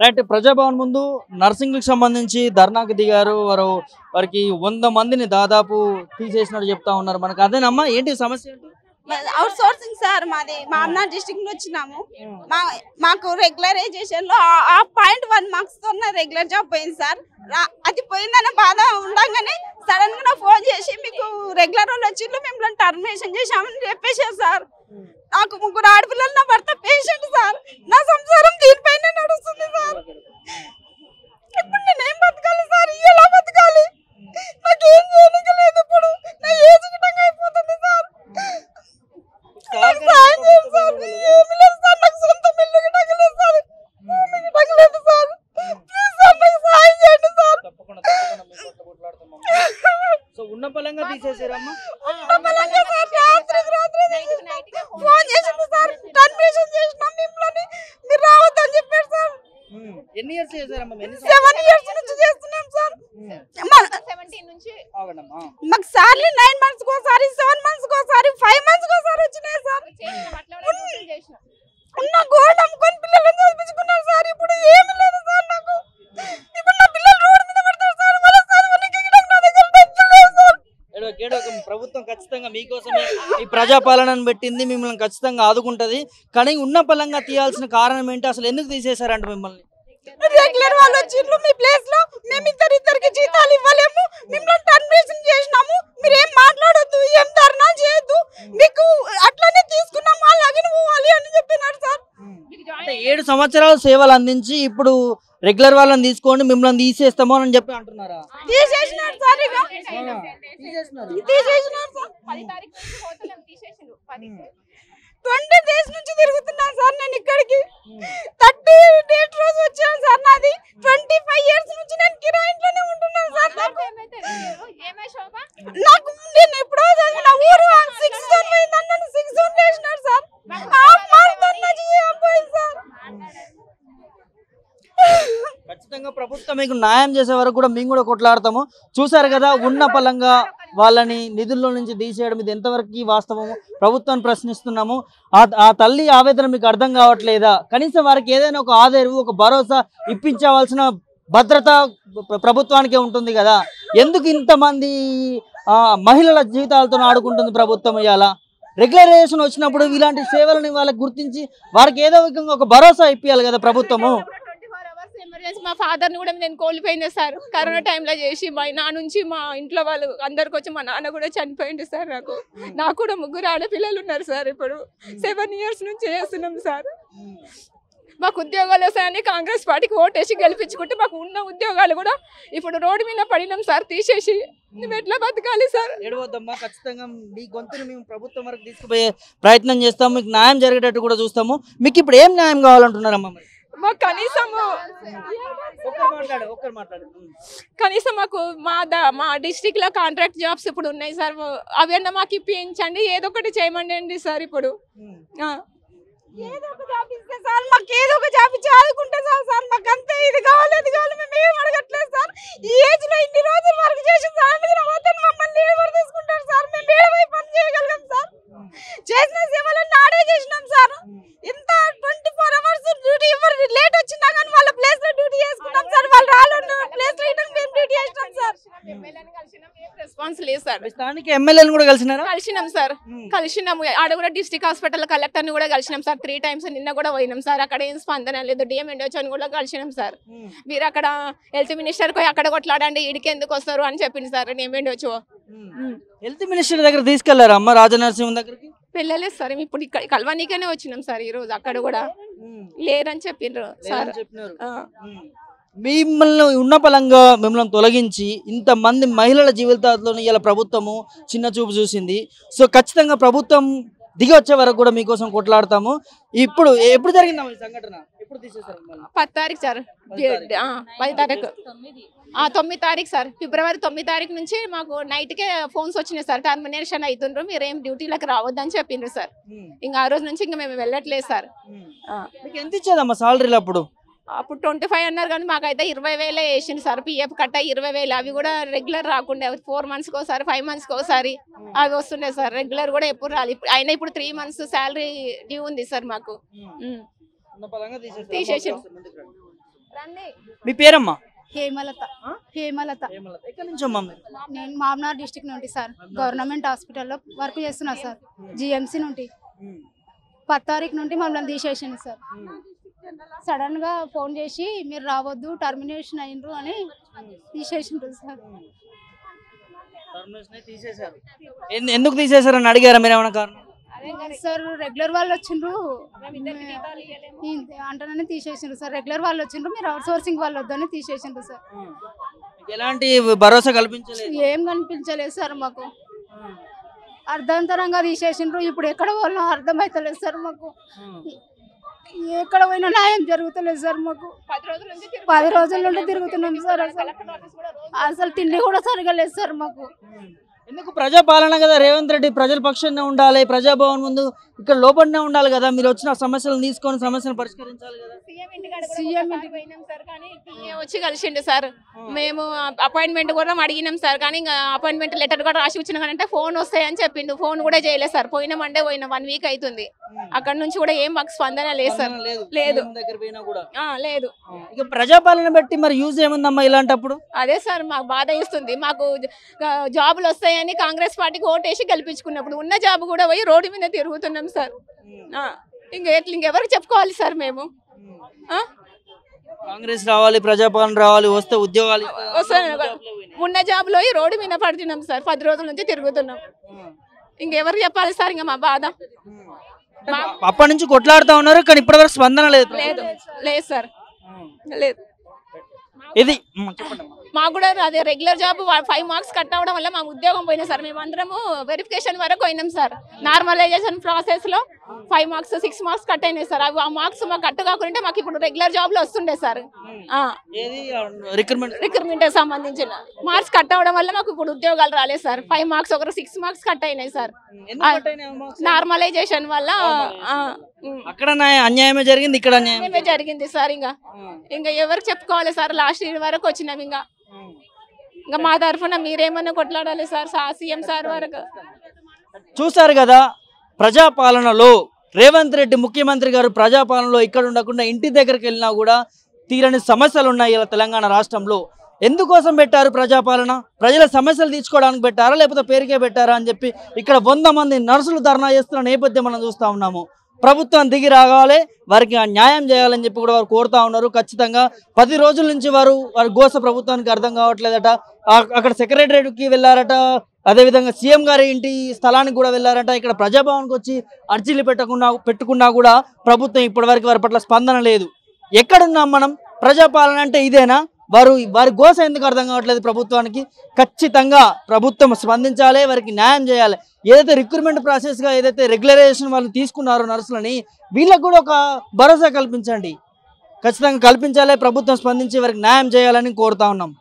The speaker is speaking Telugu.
రైట్ ప్రజాభవన్ ముందు నర్సింగ్కి సంబంధించి ధర్నాకు దిగారు. వారు వారికి వంద మందిని దాదాపు తీసేసినట్టు చెప్తా ఉన్నారు మనకు. అదేనమ్మా ఏంటి సమస్య అవుట్ సోర్సింగ్ సార్ మాది మా అన్న డిస్ట్రిక్ట్ నుంచి వచ్చినాము. మా మాకు రెగ్యులరైజేషన్లో ఆ- పాయింట్ వన్ మార్క్స్తో రెగ్యులర్ జాబ్ పోయింది సార్. అది పోయిందనే బాధ ఉండగానే సడన్గా ఫోన్ చేసి మీకు రెగ్యులర్ వాళ్ళు వచ్చిండ్రు మిమ్మల్ని టర్మినేషన్ చేశామని చెప్పేశారు సార్. నాకు ముగ్గురు ఆడపిల్లలు నా భర్త పేషెంట్ సార్. నా సంసారం దీనిపైనే నడుస్తుంది సార్. ఇప్పుడు నేను బతకాలి సార్? ఎలా బతకాలి? నాకేం చేయడానికి లేదు ఇప్పుడు. నా ఏజ్ గిట్టంగా అయిపోతుంది సార్. సాయం చేయండి సార్ సార్ నాకు సొంత ఇల్లు గిట్టంగా లేదు సార్ భూమి గిట్టంగా లేదు సార్ ప్లీజ్ సార్ నాకు సాయం చేయండి సార్ తప్పకుండా తప్పకుండా మీ పట్ల కొట్లాడతామమ్మా. సో ఉన్న పలంగా తీసేసారమ్మా ఉన్న బలంగా సార్ రాత్రికి రాత్రి ఫోన్ చేసిండు సార్ టర్మినేషన్ చేసినాం మిమ్మల్ని మీరు రావద్దని చెప్పారు సార్ ఉమ్. ఎన్ని ఇయర్స్ చేశారమ్మా ఎన్ని సెవెన్ ఇయర్స్ నుంచి చేస్తున్నాం సార్. ఆగండమ్మా. మాకు సార్లు నైన్ మంత్స్ ఒకసారి సెవెన్ మంత్స్ ఒకసారి ఫైవ్ మంత్స్ ఒకసారి వచ్చినాయి సార్. ఉన్న గోల్డ్ అమ్ముకొని పిల్లలను చదివించుకున్నారు సార్. ఇప్పుడు ఏమీ లేదు సార్ నాకు. ఇప్పుడు నా పిల్లలు రోడ్డు మీద పడతారు సార్. వాళ్ళ చదవడానికి గిట్ట నా దగ్గర డబ్బులు లేవు సార్. ఏడో కేడో ఒక ప్రభుత్వం ఖచ్చితంగా మీకోసమే ఈ ప్రజాపాలనను పెట్టింది. మిమ్మల్ని ఖచ్చితంగా ఆదుకుంటది. కానీ ఉన్న పలంగా తీయాల్సిన కారణం ఏంటి? అసలు ఎందుకు తీసేశారంట మిమ్మల్ని? రెగ్యులర్ వాళ్ళు వచ్చిండ్రు మీ ప్లేస్లో. మేము ఇద్దరు ఇద్దరికి జీతాలు ఇవ్వలేము. మిమ్మల్ని టర్మినేషన్ చేసినాము. మీరు ఏం మాట్లాడొద్దు. ఏం ధర్నా చేయొద్దు. మీకు అట్లనే తీసుకున్నాము అలాగే పోవాలి అని చెప్పినారు సార్. ఏడు సంవత్సరాలు సేవలు అందించి ఇప్పుడు రెగ్యులర్ వాళ్ళని తీసుకోండి మిమ్మల్ని తీసేస్తామో అని చెప్పి అంటున్నారా? తీసేసినారు సార్ ఇక. తీసేసినారు తీసేసినారు. సార్ ట్వంటీ డేస్ నుంచి తిరుగుతున్నాను సార్ నేను ఇక్కడికి. థర్టీ డేట్ రోజు వచ్చాను సార్ నాది ట్వంటీ ఫైవ్ ఇయర్స్ నుంచి నేను కిరాయి ఇంట్లోనే ఉంటున్నాను సార్ నాకు నాకు నేను ఎప్పుడో చదివిన ఊరు సిక్స్ జోన్ పోయిందని నన్ను సిక్స్ జోన్ చేసినారు సార్ హాఫ్ మార్క్ అన్నది పోయింది సార్ ఖచ్చితంగా ప్రభుత్వం మీకు న్యాయం చేసే వరకు కూడా మేము కూడా కొట్లాడతాము. చూసారు కదా ఉన్న పలంగా వాళ్ళని నిధుల్లో నుంచి తీసేయడం ఇది ఎంతవరకు వాస్తవము? ప్రభుత్వాన్ని ప్రశ్నిస్తున్నాము. ఆ ఆ తల్లి ఆవేదన మీకు అర్థం కావట్లేదా? కనీసం వారికి ఏదైనా ఒక ఆదరవు ఒక భరోసా ఇప్పించవలసిన భద్రత ప్రభుత్వానికే ఉంటుంది కదా. ఎందుకు ఇంతమంది ఆ, మహిళల జీవితాలతో ఆడుకుంటుంది ప్రభుత్వం ఇవాళ రెగ్యులరైజేషన్ వచ్చినప్పుడు ఇలాంటి సేవలని వాళ్ళకి గుర్తించి వారికి ఏదో విధంగా ఒక భరోసా ఇప్పించాలి కదా ప్రభుత్వము. ఎమర్జెన్సీ మా ఫాదర్ని కూడా నేను కోల్పోయింది సార్. కరోనా టైంలో చేసి మా నా నుంచి మా ఇంట్లో వాళ్ళు అందరికి వచ్చి మా నాన్న కూడా చనిపోయింది సార్ నాకు. నాకు కూడా ముగ్గురు ఆడపిల్లలు ఉన్నారు సార్ ఇప్పుడు. సెవెన్ ఇయర్స్ నుంచి చేస్తున్నాం సార్. మాకు ఉద్యోగాలు వస్తాయని కాంగ్రెస్ పార్టీకి ఓటేసి గెలిపించుకుంటే మాకు ఉన్న ఉద్యోగాలు కూడా ఇప్పుడు రోడ్డు మీద పడినాం సార్ తీసేసి. మేము ఎట్లా బతకాలి సార్? ఏడవద్దమ్మా ఖచ్చితంగా మీ గొంతుని మేము ప్రభుత్వం వరకు తీసుకుపోయే ప్రయత్నం చేస్తాము. మీకు న్యాయం జరిగేటట్టు కూడా చూస్తాము. మీకు ఇప్పుడు ఏం న్యాయం కావాలంటున్నారమ్మా మరి? మాకు కనీసము. కనీసం మాకు మా ద మా డిస్టిక్లో కాంట్రాక్ట్ జాబ్స్ ఇప్పుడు ఉన్నాయి సార్. అవన్నీ మాకు ఇప్పించండి ఏదో ఒకటి చేయమండి సార్ ఇప్పుడు. ఏదో ఒక జాబ్ ఇస్తే సార్ మాకు ఏదో ఒక జాబ్ ఇచ్చి ఆదుకుంటే సార్ సార్. మాకు అంతే ఇది కావాలి అది కావాలి మేము ఏం అడగట్లేదు సార్. ఈ ఏజ్లో ఇన్ని రోజులు వర్క్ చేసిన సార్ మమ్మల్ని ఎవరు తీసుకుంటారు సార్ మేము ఏడవై పని చేయగలిగాం సార్ చేసిన సేవలన్నీ ఆడే చేసినాం సార్ ఇంత ట్వంటీ ఫోర్ అవర్స్ డ్యూటీ ఎవరు లేట్ వచ్చినా కానీ వాళ్ళ ప్లేస్లో డ్యూటీ చేసుకున్నాం సార్ వాళ్ళు రాళ్ళు ప్లేస్లో ఇవ్వడం మేము డ్యూటీ చేసినాం సార్ రెస్పాన్స్ లేదు సార్. స్థానిక ఎమ్మెల్యేని కూడా కలిసినారా? కలిసినాం సార్. కలిసినాము ఆడ కూడా డిస్టిక్ హాస్పిటల్ కలెక్టర్ని కూడా కలిసినాం సార్. త్రీ టైమ్స్ నిన్న కూడా పోయినాం సార్. అక్కడ ఏం స్పందన లేదు. డిఎం అని కూడా కలిసినాం సార్. మీరు అక్కడ హెల్త్ మినిస్టర్ పోయి అక్కడ కొట్లాడండి ఈడికి ఎందుకు వస్తారు అని చెప్పింది సార్. నేను ఎండొచ్చు హెల్త్ మినిస్టర్ దగ్గర తీసుకెళ్ళారా అమ్మ రాజనరసింహ దగ్గరికి? పిల్లలేదు సార్. ఇప్పుడు ఇక్కడ కల్వానీకనే వచ్చినాం సార్ ఈ రోజు అక్కడ కూడా. లేరని చెప్పిండ్రు సార్. మిమ్మల్ని ఉన్న పలంగా మిమ్మల్ని తొలగించి ఇంతమంది మహిళల జీవితాల్లో ఇలా ప్రభుత్వము చిన్న చూపు చూసింది. సో ఖచ్చితంగా ప్రభుత్వం దిగి వచ్చే వరకు కూడా మీకోసం కొట్లాడతాము. ఇప్పుడు ఎప్పుడు జరిగిందమ్మా ఈ సంఘటన? ఎప్పుడు? పది తారీఖు సార్. పది తారీఖు. తొమ్మిది. తారీఖు సార్. ఫిబ్రవరి తొమ్మిది తారీఖు నుంచి మాకు నైట్కే ఫోన్స్ వచ్చినాయి సార్. టర్మినేషన్ అవుతుండ్రు మీరు ఏం డ్యూటీలకు రావద్దని చెప్పిండ్రు సార్. ఇంకా ఆ రోజు నుంచి ఇంకా మేము వెళ్ళట్లేదు సార్. ఎంత ఇచ్చేదమ్మా సాలరీలు అప్పుడు? అప్పుడు ట్వంటీ ఫైవ్ అన్నారు కానీ మాకైతే ఇరవై వేలే వేసింది సార్. పిఎఫ్ కట్ట ఇరవై వేలు. అవి కూడా రెగ్యులర్ రాకుండా. ఫోర్ మంత్స్కి ఒకసారి ఫైవ్ మంత్స్కి ఒకసారి అవి వస్తుండే సార్. రెగ్యులర్ కూడా ఎప్పుడు రాలి. అయినా ఇప్పుడు త్రీ మంత్స్ శాలరీ డ్యూ ఉంది సార్ మాకు. పలంగా తీసేశారు. తీసేసాం. మీ పేరమ్మా? హేమలత? హేమలత. నేను మామనార్ డిస్టిక్ నుండి సార్. గవర్నమెంట్ హాస్పిటల్లో వర్క్ చేస్తున్నా సార్. జిఎంసి నుండి. పది తారీఖు నుండి మమ్మల్ని తీసేసింది సార్. సడన్గా ఫోన్ చేసి మీరు రావద్దు టర్మినేషన్ అయ్యిండ్రు అని తీసేసిండ్రు సార్. తీసేశారు. ఎందు- ఎందుకు తీసేశారని అడిగారా మీరు ఏమైనా కారణం? సార్ రెగ్యులర్ వాళ్ళు వచ్చిండ్రు. అంటేనే తీసేసిండ్రు సార్. రెగ్యులర్ వాళ్ళు వచ్చిండ్రు మీరు అవుట్ సోర్సింగ్ వాళ్ళు వద్దని తీసేసిండ్రు సార్. ఎలాంటి భరోసా కల్పించలేదు? ఏం కనిపించలేదు సార్ మాకు. అర్ధాంతరంగా తీసేసిండ్రు. ఇప్పుడు ఎక్కడ వాళ్ళో? అర్థమైతలేదు సార్ మాకు. ఎక్కడ పోయినా న్యాయం జరుగుతలేదు సార్ మాకు. పది రోజుల నుండి తిరుగుతున్నాం. సార్ అసలు. అసలు తిండి కూడా సరిగా లేదు సార్ మాకు. ఎందుకు ప్రజాపాలన కదా రేవంత్ రెడ్డి? ప్రజల పక్షాన్నే ఉండాలి ప్రజాభవన్ ముందు ఇక్కడ లోపలనే ఉండాలి కదా? మీరు వచ్చిన సమస్యలు తీసుకొని సమస్యలు పరిష్కరించాలి కదా? సీఎం కానీ వచ్చి కలిసిండు సార్. మేము అపాయింట్మెంట్ కూడా అడిగినాం సార్ కానీ ఇంకా అపాయింట్మెంట్ లెటర్ కూడా రాసి వచ్చిన అంటే ఫోన్ వస్తాయని చెప్పిండు. ఫోన్ కూడా చేయలేదు సార్. పోయిన మండే పోయిన. వన్ వీక్ అవుతుంది. అక్కడ నుంచి కూడా ఏం మాకు స్పందన లేదు సార్. లేదు. లేదు. ఇక ప్రజాపాలన బట్టి మరి యూజ్ ఏముందమ్మా ఇలాంటప్పుడు? అదే సార్ మాకు బాధ ఇస్తుంది మాకు జాబులు వస్తాయని కాంగ్రెస్ పార్టీకి ఓటేసి గెలిపించుకున్నప్పుడు ఉన్న జాబ్ కూడా పోయి రోడ్డు మీద తిరుగుతున్నాం సార్. ఇంక ఎట్లా ఇంకెవరికి చెప్పుకోవాలి సార్ మేము? కాంగ్రెస్ రావాలి ప్రజాపాలన రావాలి వస్తే ఉద్యోగాలు. ఉన్న జాబ్లో రోడ్డు మీద పడుతున్నాం సార్. పది రోజుల నుంచి తిరుగుతున్నాం. ఇంకెవరికి చెప్పాలి సార్ ఇంకా మా బాధ. అప్పటి నుంచి కొట్లాడుతా ఉన్నారు కానీ ఇప్పటివరకు స్పందన లేదు. లేదు లేదు సార్. లేదు. ఇది చెప్పండి. మాకు కూడా అదే regular job five marks cut అవడం వల్ల మా ఉద్యోగం పోయినా సార్. మేము అందరము వెరిఫికేషన్ వరకు పోయినాం సార్. నార్మలైజేషన్ ప్రాసెస్లో five marks six marks cut అయినాయి సార్. అవి ఆ మార్క్స్ మాకు కట్ కాకుండా మాకు ఇప్పుడు రెగ్యులర్ జాబ్లో వస్తుండే సార్. రిక్రూట్మెంట్ సంబంధించిన మార్క్స్ కట్ అవడం వల్ల మాకు ఇప్పుడు ఉద్యోగాలు రాలేదు సార్. ఫైవ్ మార్క్స్ ఒకరు సిక్స్ మార్క్స్ కట్ అయినాయి సార్? నార్మలైజేషన్ వల్ల. అక్కడ న్యాయ- అన్యాయమే జరిగింది ఇక్కడ అన్యాయం ఏమే జరిగింది సార్ ఇంకా ఇంకా ఎవరికి చెప్పుకోవాలి సార్? లాస్ట్ ఇయర్ వరకు వచ్చినాం ఇంకా ఇంకా మా తరఫున మీరేమన్నా కొట్లాడాలి సార్? సీఎం సార్ వరకు. చూశారు కదా ప్రజాపాలనలో రేవంత్ రెడ్డి ముఖ్యమంత్రి గారు ప్రజాపాలనలో ఇక్కడ ఉండకుండా ఇంటి దగ్గరికి వెళ్ళినా కూడా తీరని సమస్యలు ఉన్నాయి ఇలా తెలంగాణ రాష్ట్రంలో. ఎందుకోసం పెట్టారు ప్రజాపాలన? ప్రజల సమస్యలు తీర్చుకోవడానికి పెట్టారా లేకపోతే పేరుకే పెట్టారా అని చెప్పి ఇక్కడ వంద మంది నర్సులు ధర్నా చేస్తున్న నేపథ్యం మనం చూస్తూ ఉన్నాము. ప్రభుత్వం దిగి రావాలి వారికి ఆ న్యాయం చేయాలని చెప్పి కూడా వారు కోరుతా ఉన్నారు. ఖచ్చితంగా పది రోజుల నుంచి వారు వారి గోస ప్రభుత్వానికి అర్థం కావట్లేదట. అక్కడ సెక్రటరేట్కి వెళ్ళారట. అదేవిధంగా సీఎం గారి ఇంటి స్థలానికి కూడా వెళ్ళారట. ఇక్కడ ప్రజాభవన్కి వచ్చి అర్జీలు పెట్టకుండా పెట్టుకున్నా కూడా ప్రభుత్వం ఇప్పటివరకు వారి పట్ల స్పందన లేదు. ఎక్కడున్నాం మనం? ప్రజాపాలన అంటే ఇదేనా? వారు వారి గోస ఎందుకు అర్థం కావట్లేదు ప్రభుత్వానికి? ఖచ్చితంగా ప్రభుత్వం స్పందించాలి వారికి న్యాయం చేయాలి. ఏదైతే రిక్రూట్మెంట్ ప్రాసెస్గా ఏదైతే రెగ్యులరైజేషన్ వాళ్ళు తీసుకున్నారో నర్సులని వీళ్ళకు కూడా ఒక భరోసా కల్పించండి. ఖచ్చితంగా కల్పించాలి ప్రభుత్వం స్పందించి వారికి న్యాయం చేయాలని కోరుతా ఉన్నాం.